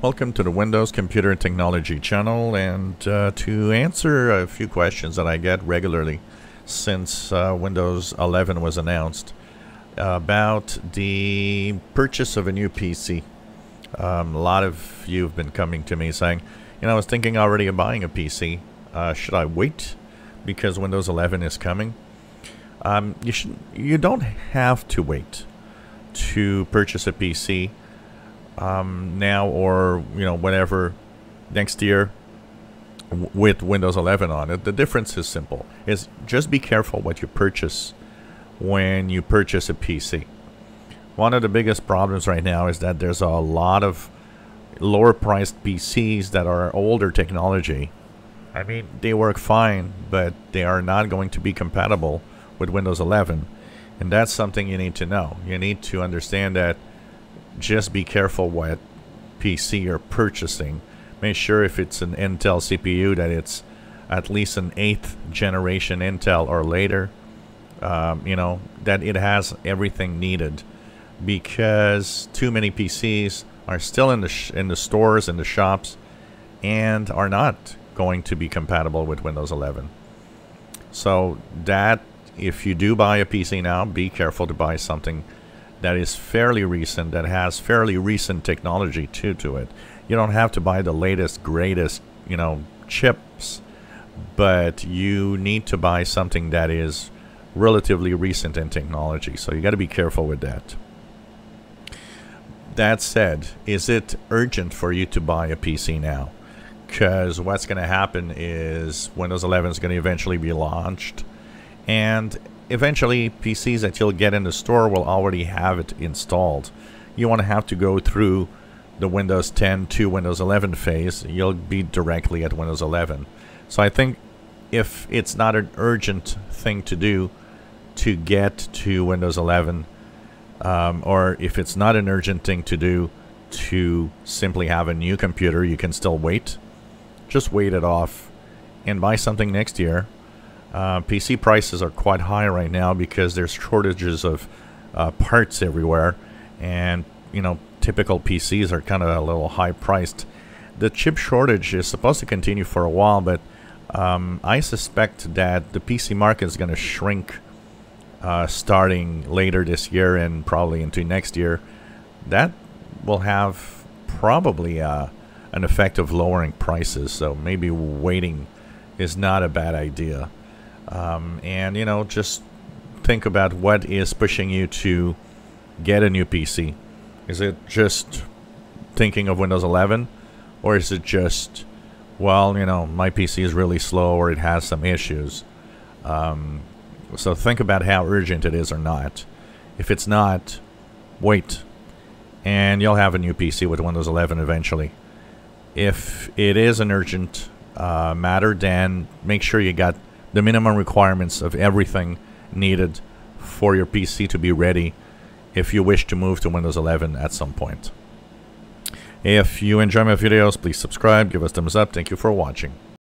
Welcome to the Windows Computer Technology channel and uh, to answer a few questions that I get regularly since uh, Windows 11 was announced about the purchase of a new PC. Um, a lot of you have been coming to me saying, you know, I was thinking already of buying a PC. Uh, should I wait because Windows 11 is coming? Um, you should. You don't have to wait to purchase a PC um, now or you know whatever next year with Windows 11 on it. The difference is simple: is just be careful what you purchase when you purchase a PC. One of the biggest problems right now is that there's a lot of lower priced PCs that are older technology. I mean, they work fine, but they are not going to be compatible with Windows 11. And that's something you need to know. You need to understand that just be careful what PC you're purchasing. Make sure if it's an Intel CPU that it's at least an 8th generation Intel or later. Um, you know, that it has everything needed. Because too many PCs are still in the, in the stores, in the shops, and are not going to be compatible with Windows 11. So that, if you do buy a PC now, be careful to buy something that is fairly recent, that has fairly recent technology too to it. You don't have to buy the latest, greatest, you know, chips, but you need to buy something that is relatively recent in technology. So you got to be careful with that. That said, is it urgent for you to buy a PC now? Because what's going to happen is Windows 11 is going to eventually be launched, and eventually PCs that you'll get in the store will already have it installed. You want to have to go through the Windows 10 to Windows 11 phase. You'll be directly at Windows 11. So I think if it's not an urgent thing to do to get to Windows 11, um, or if it's not an urgent thing to do to simply have a new computer, you can still wait. Just wait it off and buy something next year uh, PC prices are quite high right now because there's shortages of uh, parts everywhere, and you know typical PCs are kind of a little high priced. The chip shortage is supposed to continue for a while, but um, I suspect that the PC market is going to shrink uh, starting later this year and probably into next year. That will have probably uh, an effect of lowering prices, so maybe waiting is not a bad idea. Um, and, you know, just think about what is pushing you to get a new PC. Is it just thinking of Windows 11? Or is it just, well, you know, my PC is really slow or it has some issues? Um, so think about how urgent it is or not. If it's not, wait. And you'll have a new PC with Windows 11 eventually. If it is an urgent uh, matter, then make sure you got the minimum requirements of everything needed for your PC to be ready if you wish to move to Windows 11 at some point. If you enjoy my videos, please subscribe, give us thumbs up. Thank you for watching.